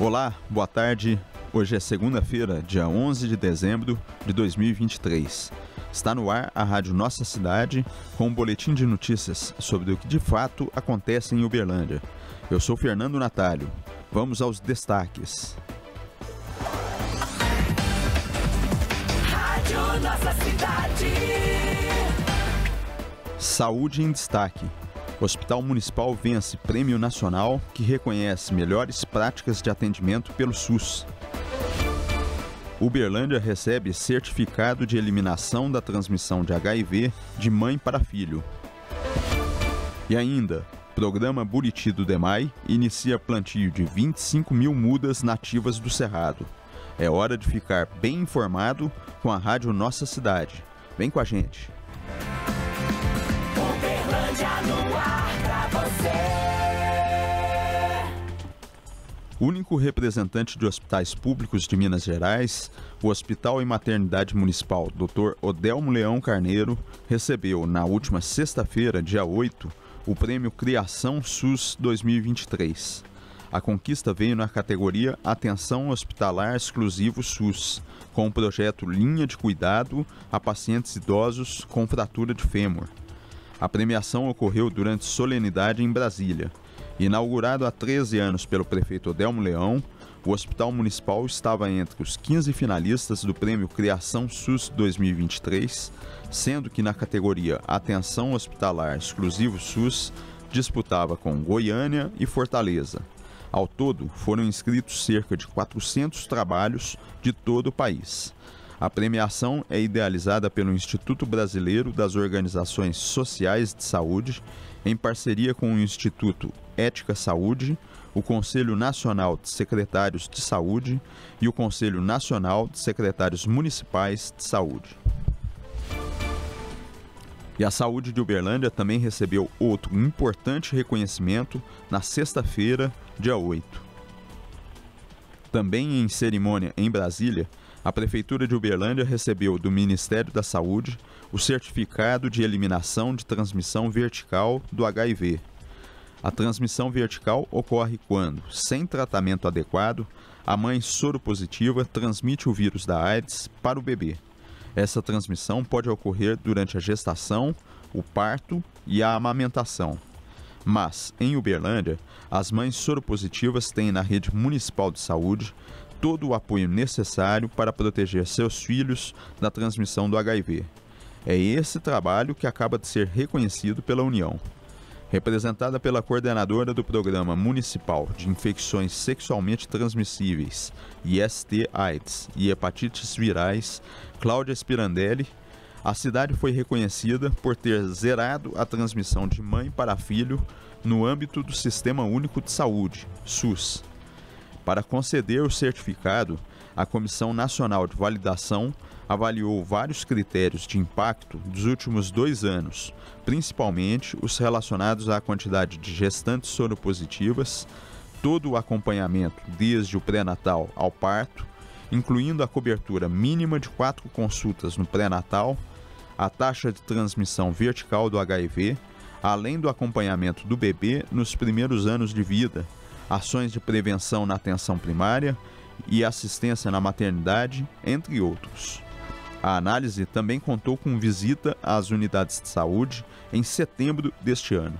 Olá, boa tarde. Hoje é segunda-feira, dia 11 de dezembro de 2023. Está no ar a Rádio Nossa Cidade com um boletim de notícias sobre o que de fato acontece em Uberlândia. Eu sou Fernando Natalio. Vamos aos destaques. Rádio Nossa Cidade. Saúde em destaque. O Hospital Municipal vence Prêmio Nacional que reconhece melhores práticas de atendimento pelo SUS. Uberlândia recebe certificado de eliminação da transmissão de HIV de mãe para filho. E ainda, programa Buriti do Demai inicia plantio de 25 mil mudas nativas do Cerrado. É hora de ficar bem informado com a Rádio Nossa Cidade. Vem com a gente! Uberlândia no Único representante de hospitais públicos de Minas Gerais, o Hospital e Maternidade Municipal Dr. Odelmo Leão Carneiro recebeu na última sexta-feira, dia 8, o prêmio Criação SUS 2023. A conquista veio na categoria Atenção Hospitalar Exclusivo SUS, com o projeto Linha de Cuidado a Pacientes Idosos com Fratura de Fêmur. A premiação ocorreu durante solenidade em Brasília. Inaugurado há 13 anos pelo prefeito Odelmo Leão, o Hospital Municipal estava entre os 15 finalistas do Prêmio Criação SUS 2023, sendo que na categoria Atenção Hospitalar Exclusivo SUS disputava com Goiânia e Fortaleza. Ao todo, foram inscritos cerca de 400 trabalhos de todo o país. A premiação é idealizada pelo Instituto Brasileiro das Organizações Sociais de Saúde, em parceria com o Instituto Ética Saúde, o Conselho Nacional de Secretários de Saúde e o Conselho Nacional de Secretários Municipais de Saúde. E a saúde de Uberlândia também recebeu outro importante reconhecimento na sexta-feira, dia 8. Também em cerimônia em Brasília, a Prefeitura de Uberlândia recebeu do Ministério da Saúde o certificado de eliminação de transmissão vertical do HIV. A transmissão vertical ocorre quando, sem tratamento adequado, a mãe soropositiva transmite o vírus da AIDS para o bebê. Essa transmissão pode ocorrer durante a gestação, o parto e a amamentação. Mas, em Uberlândia, as mães soropositivas têm na rede municipal de saúde todo o apoio necessário para proteger seus filhos da transmissão do HIV. É esse trabalho que acaba de ser reconhecido pela União. Representada pela coordenadora do Programa Municipal de Infecções Sexualmente Transmissíveis, IST-AIDS e Hepatites Virais, Cláudia Spirandelli, a cidade foi reconhecida por ter zerado a transmissão de mãe para filho no âmbito do Sistema Único de Saúde, SUS. Para conceder o certificado, a Comissão Nacional de Validação avaliou vários critérios de impacto dos últimos dois anos, principalmente os relacionados à quantidade de gestantes soropositivas, todo o acompanhamento desde o pré-natal ao parto, incluindo a cobertura mínima de quatro consultas no pré-natal, a taxa de transmissão vertical do HIV, além do acompanhamento do bebê nos primeiros anos de vida, ações de prevenção na atenção primária e assistência na maternidade, entre outros. A análise também contou com visita às unidades de saúde em setembro deste ano.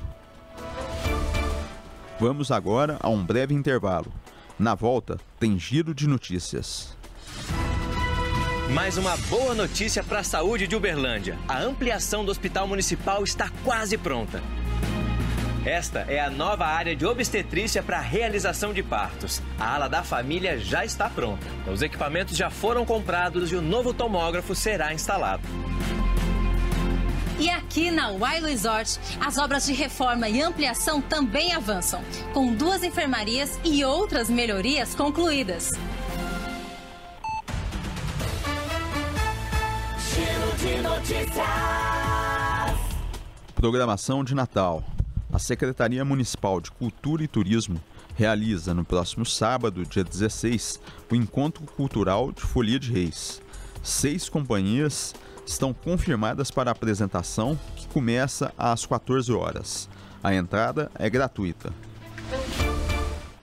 Vamos agora a um breve intervalo. Na volta, tem giro de notícias. Mais uma boa notícia para a saúde de Uberlândia. A ampliação do Hospital Municipal está quase pronta. Esta é a nova área de obstetrícia para realização de partos. A ala da família já está pronta. Os equipamentos já foram comprados e o novo tomógrafo será instalado. E aqui na Wild Resort, as obras de reforma e ampliação também avançam, com duas enfermarias e outras melhorias concluídas. Giro de notícias. Programação de Natal. A Secretaria Municipal de Cultura e Turismo realiza no próximo sábado, dia 16, o Encontro Cultural de Folia de Reis. Seis companhias estão confirmadas para a apresentação, que começa às 14 horas. A entrada é gratuita.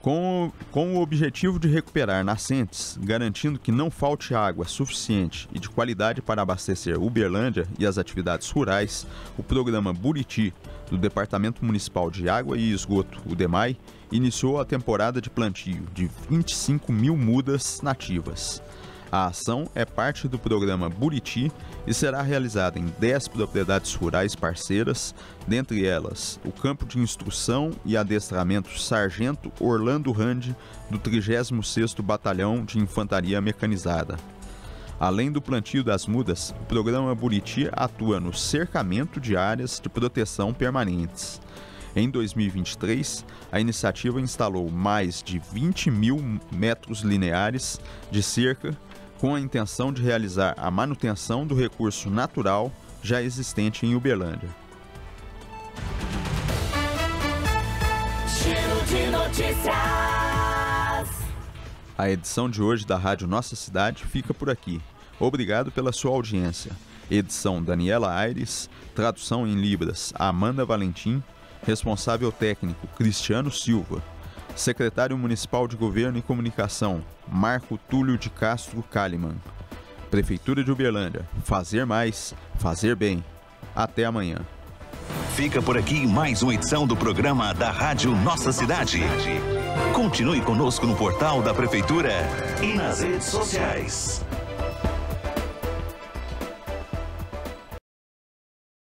Com, com o objetivo de recuperar nascentes, garantindo que não falte água suficiente e de qualidade para abastecer Uberlândia e as atividades rurais, o programa Buriti, do Departamento Municipal de Água e Esgoto, o DEMAI, iniciou a temporada de plantio de 25 mil mudas nativas. A ação é parte do programa Buriti e será realizada em 10 propriedades rurais parceiras, dentre elas o Campo de Instrução e Adestramento Sargento Orlando Randi, do 36º Batalhão de Infantaria Mecanizada. Além do plantio das mudas, o programa Buriti atua no cercamento de áreas de proteção permanentes. Em 2023, a iniciativa instalou mais de 20 mil metros lineares de cerca com a intenção de realizar a manutenção do recurso natural já existente em Uberlândia. A edição de hoje da Rádio Nossa Cidade fica por aqui. Obrigado pela sua audiência. Edição Daniela Aires, tradução em Libras Amanda Valentim, responsável técnico Cristiano Silva. Secretário Municipal de Governo e Comunicação, Marco Túlio de Castro Kalimann. Prefeitura de Uberlândia, fazer mais, fazer bem. Até amanhã. Fica por aqui mais uma edição do programa da Rádio Nossa Cidade. Continue conosco no portal da Prefeitura e nas redes sociais.